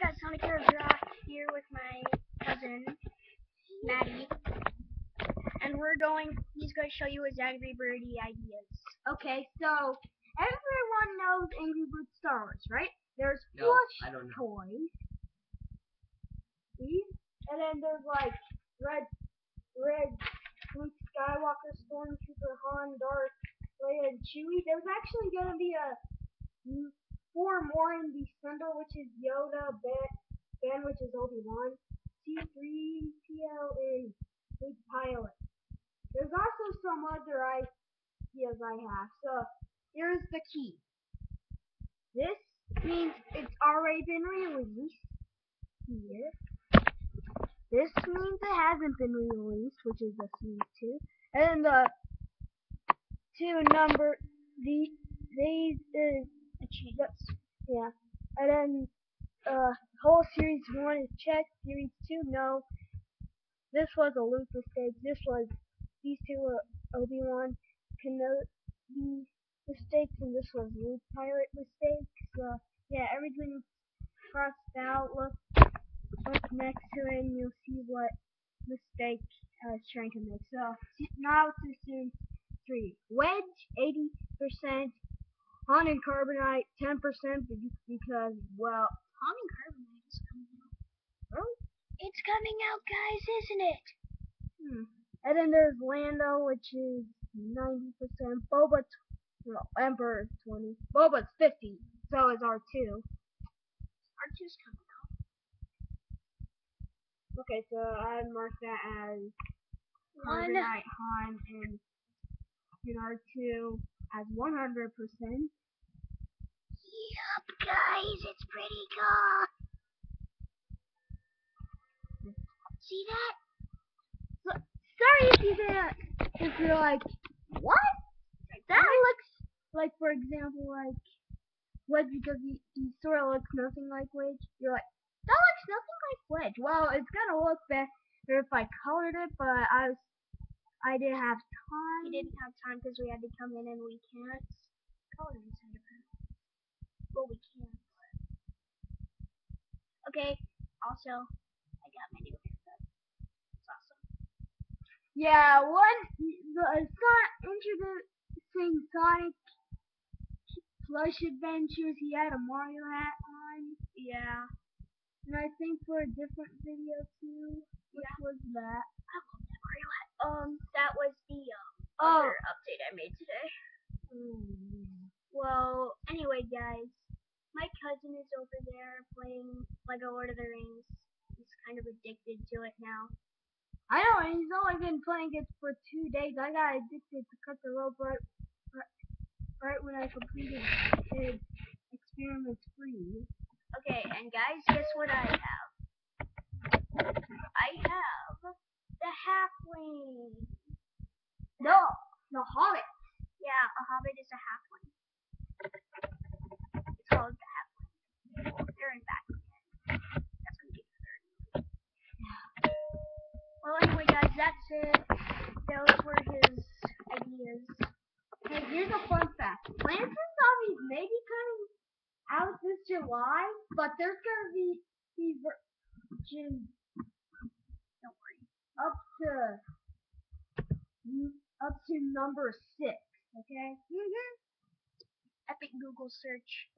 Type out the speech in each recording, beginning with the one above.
guys, Sonic Heroes Rock here with my cousin, Maddie. And we're going, he's going to show you his Angry Birdie ideas. Okay, so everyone knows Angry Birds Star Wars, right? There's No, plush I don't know. toys. See? And then there's like red, red Luke Skywalker, Stormtrooper, Han, Darth, Leia, and Chewie. There's actually gonna be a four more in December, which is Yoda, Ben, Ben which is Obi Wan, C3PO, and Luke Pilot. There's also some other ideas I have. So here's the key. This means it's already been released here. This means it hasn't been released, which is the C2. And uh, the two number the these is A change. that's yeah. And then uh whole series one is checked, series two no. This was a Luke mistake. This was these two were Obi Wan Kenobi mistakes and this was Luke pirate mistakes. So yeah, everything's crossed out. Look look next to it and you'll see what mistake I was trying to make. So now to series three. Wedge eighty percent Han and Carbonite, 10% because, well, Han and Carbonite is coming out. oh, It's coming out, guys, isn't it? hmm. And then there's Lando, which is 90%. Boba, t- no, Emperor 20. Boba's 50. So is R2. R2's coming out. Okay, so I mark that as. Carbonite, Han, and, and R2 as 100%. Yup, guys, it's pretty cool. See that? Sorry if you didn't, if you're like, what? That looks like, for example, like Wedge because he, he sort of looks nothing like Wedge. You're like, that looks nothing like Wedge. Well, it's gonna look better if I colored it, but I was, I didn't have time. We didn't have time because we had to come in and we can't color inside of her. Well, we can. but- Okay. Also, I got my new haircut. It's awesome. Yeah, one the Sonic introducing Sonic Plush Adventures. He had a Mario hat on. Yeah. And I think for a different video too. Which Yeah. was that? I love that Mario hat. Um, that was the um Oh. other update I made today. Mm. Well, anyway, guys, my cousin is over there playing Lego Lord of the Rings. He's kind of addicted to it now. I know, and he's only been playing it for two days. I got addicted to cut the rope right, right, right when I completed it experiments free. Okay, and guys, guess what I have? I have halfling. No, the Hobbit. Yeah, a hobbit is a halfling. It's called the halfling. They're in back again. That's gonna be the third movie. Well, anyway, guys, that's it. Those were his ideas. Hey, here's a fun fact. Plants and Zombies may be coming out this July, but there's gonna be be up number six. Okay. Mm-hmm. Epic Google search.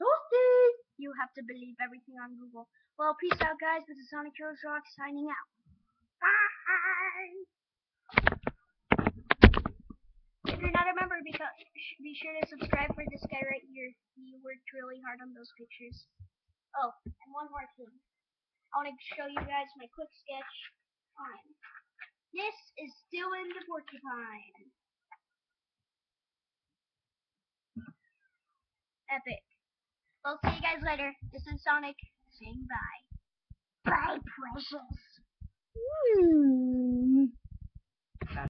Toasties. You have to believe everything on Google. Well, peace out, guys. This is Sonic Heroes Rock signing out. Bye. If you're not a member, because be sure to subscribe for this guy right here. He worked really hard on those pictures. Oh, and one more thing. I want to show you guys my quick sketch on. This is Dylan the Porcupine. Epic. Well, see you guys later. This is Sonic saying bye. Bye, precious. Hmm.